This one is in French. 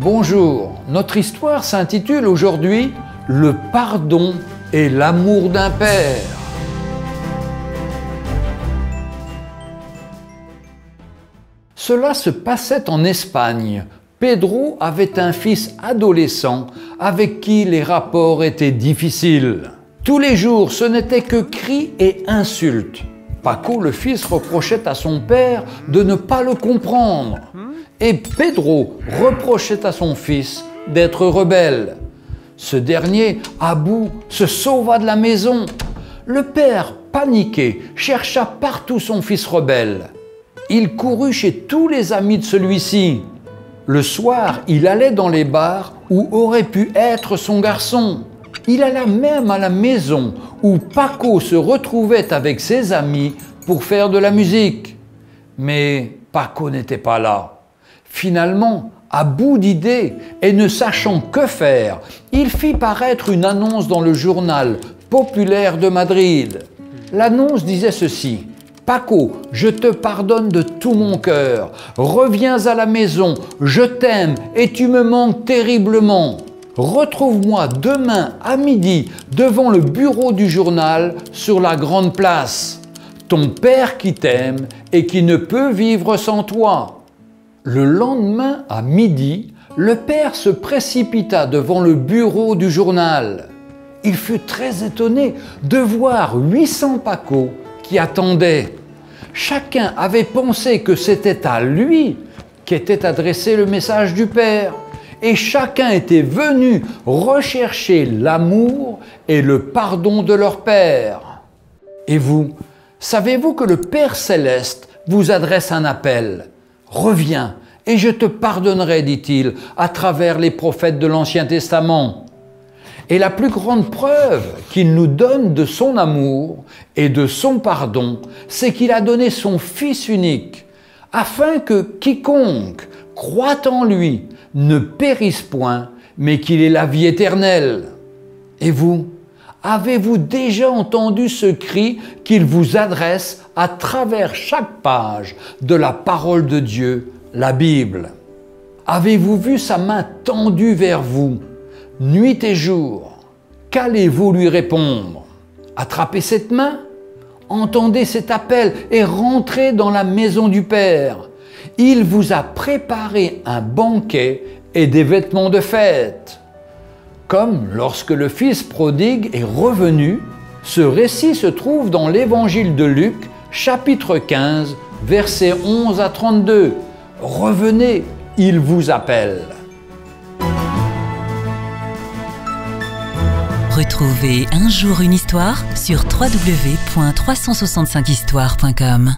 Bonjour, notre histoire s'intitule aujourd'hui Le pardon et l'amour d'un père. Cela se passait en Espagne. Pedro avait un fils adolescent avec qui les rapports étaient difficiles. Tous les jours, ce n'était que cris et insultes. Paco, le fils, reprochait à son père de ne pas le comprendre. Et Pedro reprochait à son fils d'être rebelle. Ce dernier, à bout, se sauva de la maison. Le père, paniqué, chercha partout son fils rebelle. Il courut chez tous les amis de celui-ci. Le soir, il allait dans les bars où aurait pu être son garçon. Il alla même à la maison où Paco se retrouvait avec ses amis pour faire de la musique. Mais Paco n'était pas là. Finalement, à bout d'idées et ne sachant que faire, il fit paraître une annonce dans le journal populaire de Madrid. L'annonce disait ceci. Paco, je te pardonne de tout mon cœur. Reviens à la maison, je t'aime et tu me manques terriblement. Retrouve-moi demain à midi devant le bureau du journal sur la grande place. Ton père qui t'aime et qui ne peut vivre sans toi. Le lendemain à midi, le père se précipita devant le bureau du journal. Il fut très étonné de voir 800 pacos qui attendaient. Chacun avait pensé que c'était à lui qu'était adressé le message du Père. Et chacun était venu rechercher l'amour et le pardon de leur Père. Et vous, savez-vous que le Père céleste vous adresse un appel? Reviens et je te pardonnerai, dit-il, à travers les prophètes de l'Ancien Testament. Et la plus grande preuve qu'il nous donne de son amour et de son pardon, c'est qu'il a donné son Fils unique, afin que quiconque croit en lui ne périsse point, mais qu'il ait la vie éternelle. Et vous, avez-vous déjà entendu ce cri qu'il vous adresse à travers chaque page de la parole de Dieu, la Bible? Avez-vous vu sa main tendue vers vous, nuit et jour? Qu'allez-vous lui répondre? Attrapez cette main Entendez cet appel et rentrez dans la maison du Père. Il vous a préparé un banquet et des vêtements de fête. Comme lorsque le Fils prodigue est revenu, ce récit se trouve dans l'Évangile de Luc, chapitre 15, versets 11 à 32. Revenez, il vous appelle. Retrouvez un jour une histoire sur www.365histoire.com.